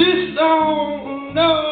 Just don't know.